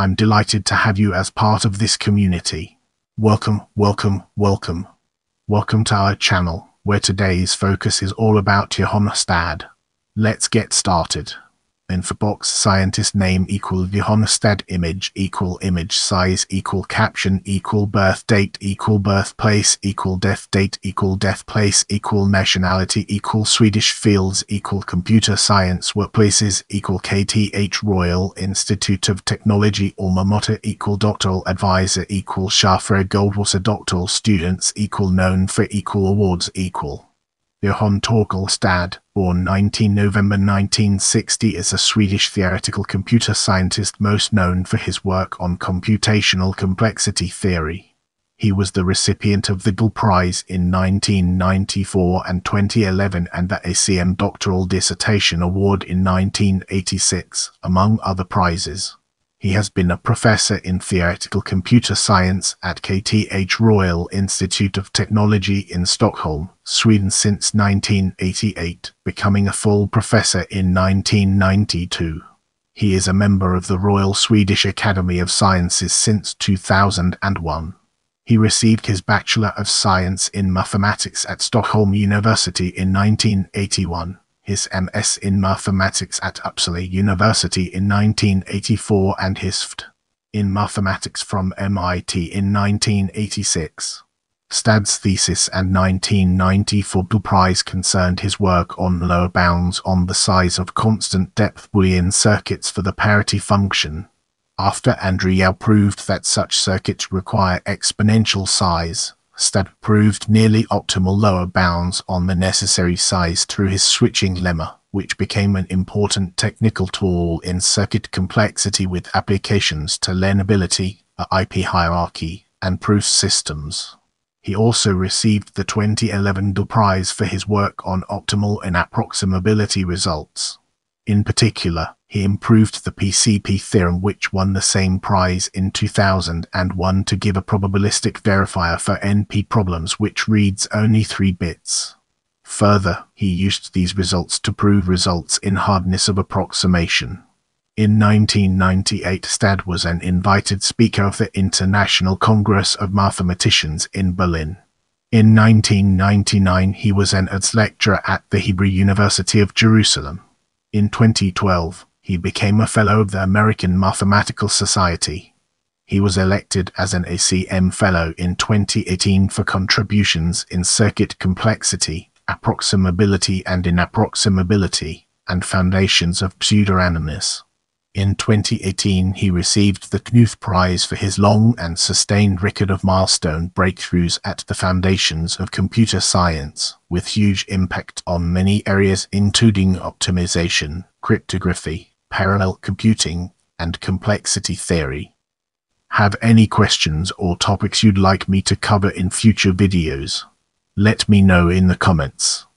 I'm delighted to have you as part of this community. Welcome, welcome, welcome. Welcome to our channel, where today's focus is all about Johan Håstad. Let's get started infobox scientist name equal Johan Håstad image equal image size equal caption equal birth date equal birthplace equal death date equal death place equal nationality equal Swedish fields equal computer science workplaces equal KTH Royal Institute of Technology alma mater equal doctoral advisor equal Shafrira Goldwasser doctoral students equal known for equal awards equal Johan Torkel Håstad, born 19 November 1960, is a Swedish theoretical computer scientist most known for his work on computational complexity theory. He was the recipient of the Gödel Prize in 1994 and 2011 and the ACM Doctoral Dissertation Award in 1986, among other prizes. He has been a professor in theoretical computer science at KTH Royal Institute of Technology in Stockholm, Sweden since 1988, becoming a full professor in 1992. He is a member of the Royal Swedish Academy of Sciences since 2001. He received his Bachelor of Science in Mathematics at Stockholm University in 1981 his MS in mathematics at Uppsala University in 1984 and his Ph.D. in mathematics from MIT in 1986. Håstad's thesis and 1994 Gödel Prize concerned his work on lower bounds on the size of constant depth Boolean circuits for the parity function. After Andrew Yao proved that such circuits require exponential size, Håstad proved nearly optimal lower bounds on the necessary size through his switching lemma, which became an important technical tool in circuit complexity with applications to learnability, IP hierarchy, and proof systems. He also received the 2011 Gödel Prize for his work on optimal inapproximability results. In particular, he improved the PCP theorem which won the same prize in 2001 to give a probabilistic verifier for NP problems which reads only 3 bits. Further, he used these results to prove results in hardness of approximation. In 1998 Håstad was an invited speaker of the International Congress of Mathematicians in Berlin. In 1999 he was an Erdős lecturer at the Hebrew University of Jerusalem. In 2012, he became a Fellow of the American Mathematical Society. He was elected as an ACM Fellow in 2018 for contributions in circuit complexity, approximability and inapproximability, and foundations of pseudorandomness. In 2018, he received the Knuth Prize for his long and sustained record of milestone breakthroughs at the foundations of computer science, with huge impact on many areas including optimization, cryptography, parallel computing, and complexity theory. Have any questions or topics you'd like me to cover in future videos? Let me know in the comments.